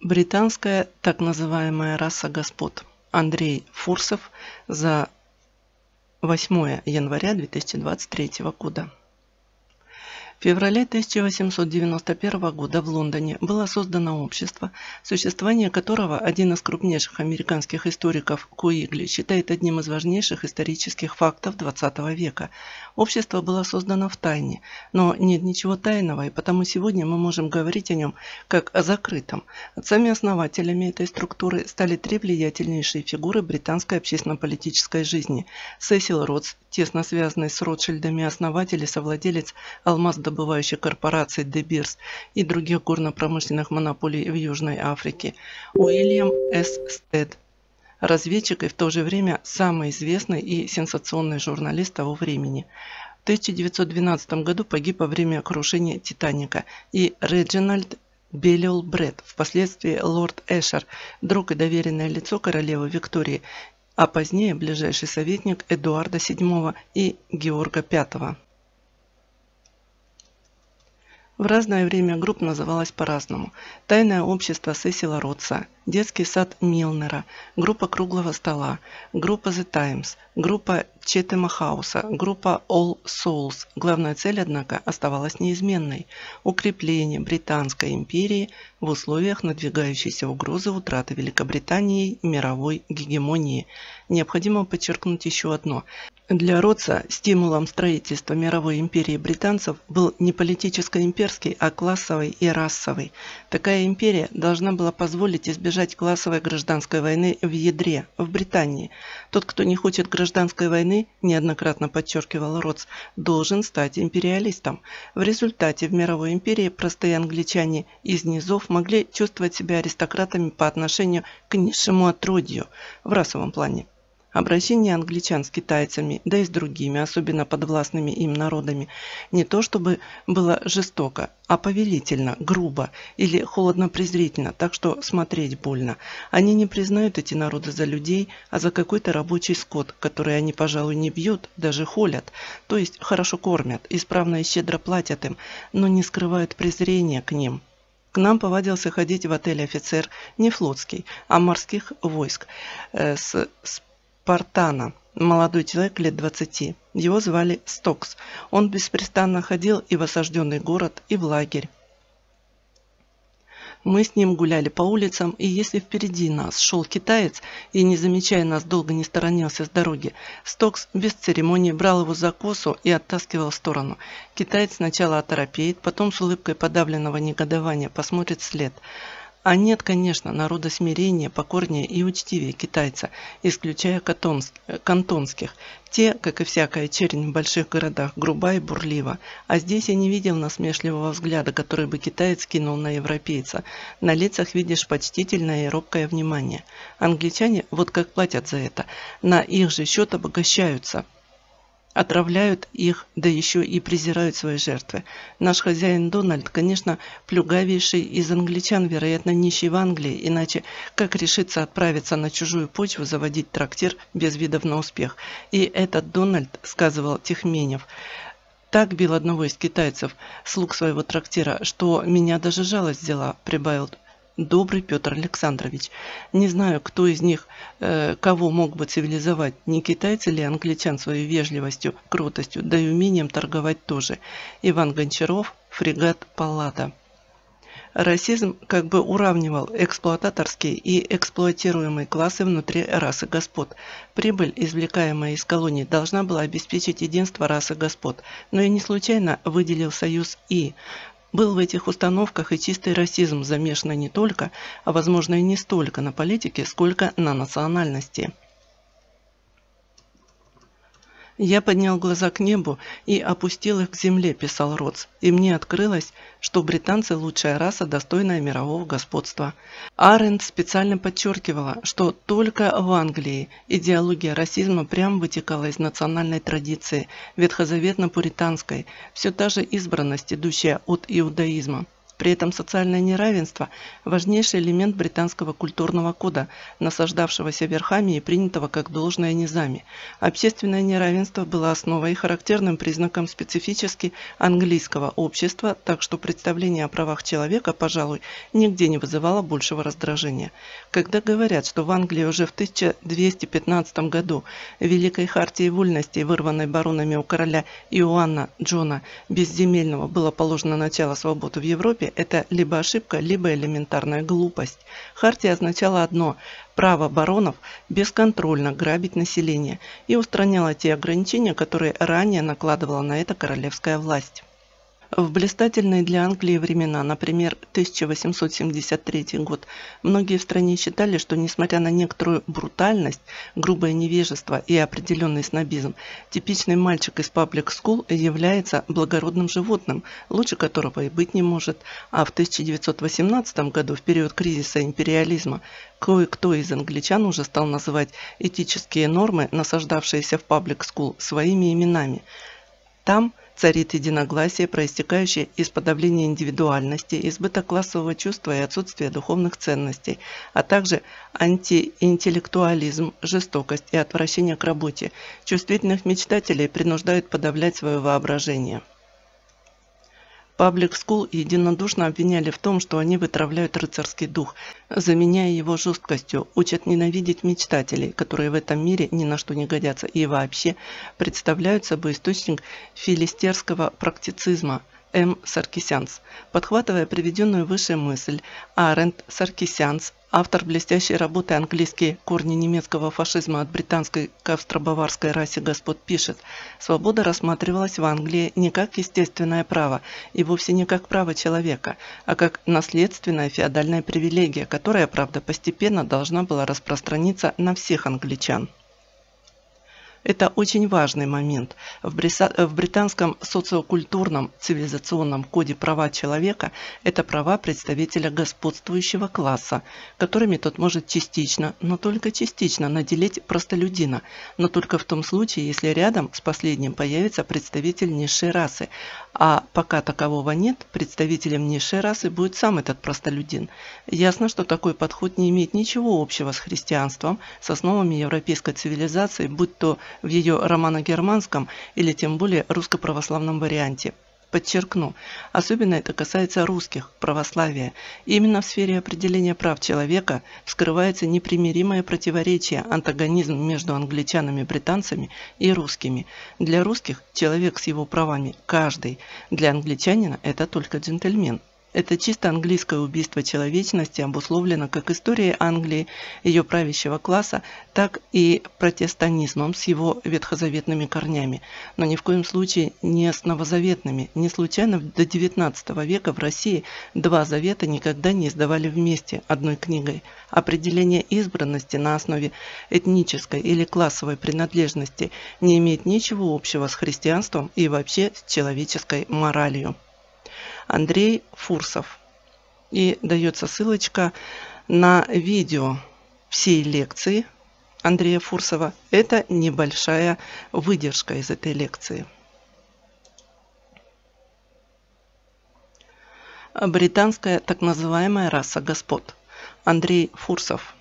Британская так называемая раса господ. Андрей Фурсов за 8 января 2023 года. В феврале 1891 года в Лондоне было создано общество, существование которого один из крупнейших американских историков Куигли считает одним из важнейших исторических фактов XX века. Общество было создано в тайне, но нет ничего тайного, и потому сегодня мы можем говорить о нем как о закрытом. Отцами-основателями этой структуры стали три влиятельнейшие фигуры британской общественно-политической жизни. Сесил Ротс, тесно связанный с Ротшильдами основатель и совладелец алмаздобывающей корпорации De Beers и других горно-промышленных монополий в Южной Африке, Уильям С. Стед, разведчик и в то же время самый известный и сенсационный журналист того времени. В 1912 году погиб во время крушения «Титаника» и Реджинальд Беллиол Бретт, впоследствии лорд Эшер, друг и доверенное лицо королевы Виктории, а позднее ближайший советник Эдуарда VII и Георга V. В разное время группа называлась по-разному. Тайное общество Сесила Ротса, детский сад Милнера, группа Круглого стола, группа The Times, группа Четема Хауса, группа All Souls. Главная цель, однако, оставалась неизменной – укрепление Британской империи в условиях надвигающейся угрозы утраты Великобритании мировой гегемонии. Необходимо подчеркнуть еще одно – для Ротса стимулом строительства мировой империи британцев был не политическо-имперский, а классовый и расовый. Такая империя должна была позволить избежать классовой гражданской войны в ядре, в Британии. Тот, кто не хочет гражданской войны, неоднократно подчеркивал Ротс, должен стать империалистом. В результате в мировой империи простые англичане из низов могли чувствовать себя аристократами по отношению к низшему отродью в расовом плане. Обращение англичан с китайцами, да и с другими, особенно подвластными им народами, не то чтобы было жестоко, а повелительно, грубо или холодно-презрительно, так что смотреть больно. Они не признают эти народы за людей, а за какой-то рабочий скот, который они, пожалуй, не бьют, даже холят, то есть хорошо кормят, исправно и щедро платят им, но не скрывают презрения к ним. К нам повадился ходить в отель офицер не флотский, а морских войск э, с, с Спартана, молодой человек лет 20. Его звали Стокс. Он беспрестанно ходил и в осажденный город, и в лагерь. Мы с ним гуляли по улицам, и если впереди нас шел китаец и, не замечая нас, долго не сторонился с дороги, Стокс без церемонии брал его за косу и оттаскивал в сторону. Китаец сначала оторопеет, потом с улыбкой подавленного негодования посмотрит след – а нет, конечно, народа смирения, покорнее и учтивее китайца, исключая кантонских. Те, как и всякая чернь в больших городах, груба и бурлива. А здесь я не видел насмешливого взгляда, который бы китаец кинул на европейца. На лицах видишь почтительное и робкое внимание. Англичане вот как платят за это. На их же счет обогащаются – отравляют их, да еще и презирают свои жертвы. Наш хозяин Дональд, конечно, плюгавейший из англичан, вероятно, нищий в Англии, иначе как решиться отправиться на чужую почву, заводить трактир без видов на успех. И этот Дональд, сказывал Тихменев, так бил одного из китайцев, слуг своего трактира, что меня даже жалость взяла, прибавил добрый Петр Александрович. Не знаю, кто из них э, кого мог бы цивилизовать, не китайцы ли англичан своей вежливостью, крутостью, да и умением торговать тоже. Иван Гончаров, фрегат Паллада. Расизм как бы уравнивал эксплуататорские и эксплуатируемые классы внутри расы господ. Прибыль, извлекаемая из колоний, должна была обеспечить единство расы господ, но и не случайно выделил союз И. Был в этих установках и чистый расизм, замешанный не только, а возможно и не столько на политике, сколько на национальности. «Я поднял глаза к небу и опустил их к земле», – писал Ротс, «и мне открылось, что британцы – лучшая раса, достойная мирового господства». Аренд специально подчеркивала, что только в Англии идеология расизма прямо вытекала из национальной традиции, ветхозаветно-пуританской, все та же избранность, идущая от иудаизма. При этом социальное неравенство – важнейший элемент британского культурного кода, насаждавшегося верхами и принятого как должное низами. Общественное неравенство было основой и характерным признаком специфически английского общества, так что представление о правах человека, пожалуй, нигде не вызывало большего раздражения. Когда говорят, что в Англии уже в 1215 году Великой Хартией Вольностей, вырванной баронами у короля Иоанна Джона Безземельного, было положено начало свободы в Европе, это либо ошибка, либо элементарная глупость. Хартия означала одно – право баронов бесконтрольно грабить население и устраняла те ограничения, которые ранее накладывала на это королевская власть. В блистательные для Англии времена, например, 1873 год, многие в стране считали, что несмотря на некоторую брутальность, грубое невежество и определенный снобизм, типичный мальчик из паблик скул является благородным животным, лучше которого и быть не может. А в 1918 году, в период кризиса империализма, кое-кто из англичан уже стал называть этические нормы, насаждавшиеся в паблик скул, своими именами. Там – царит единогласие, проистекающее из подавления индивидуальности, избыток классового чувства и отсутствия духовных ценностей, а также антиинтеллектуализм, жестокость и отвращение к работе. Чувствительных мечтателей принуждают подавлять свое воображение. Public School единодушно обвиняли в том, что они вытравляют рыцарский дух, заменяя его жесткостью, учат ненавидеть мечтателей, которые в этом мире ни на что не годятся и вообще представляют собой источник филистерского практицизма – М. Саркисянс. Подхватывая приведенную выше мысль, Арент Саркисянс, автор блестящей работы «Английские корни немецкого фашизма от британской к австро-баварской расе господ» пишет, свобода рассматривалась в Англии не как естественное право и вовсе не как право человека, а как наследственная феодальная привилегия, которая, правда, постепенно должна была распространиться на всех англичан. Это очень важный момент. В британском социокультурном цивилизационном коде права человека это права представителя господствующего класса, которыми тот может частично, но только частично наделить простолюдина, но только в том случае, если рядом с последним появится представитель низшей расы, а пока такового нет, представителем низшей расы будет сам этот простолюдин. Ясно, что такой подход не имеет ничего общего с христианством, с основами европейской цивилизации, будь то в ее романо-германском или тем более русско-православном варианте. Подчеркну, особенно это касается русских, православия. Именно в сфере определения прав человека вскрывается непримиримое противоречие, антагонизм между англичанами-британцами и русскими. Для русских человек с его правами каждый, для англичанина это только джентльмен. Это чисто английское убийство человечности обусловлено как историей Англии, ее правящего класса, так и протестанизмом с его ветхозаветными корнями, но ни в коем случае не с новозаветными. Не случайно до XIX века в России два завета никогда не издавали вместе одной книгой. Определение избранности на основе этнической или классовой принадлежности не имеет ничего общего с христианством и вообще с человеческой моралью. Андрей Фурсов. И дается ссылочка на видео всей лекции Андрея Фурсова. Это небольшая выдержка из этой лекции. Британская так называемая раса господ. Андрей Фурсов.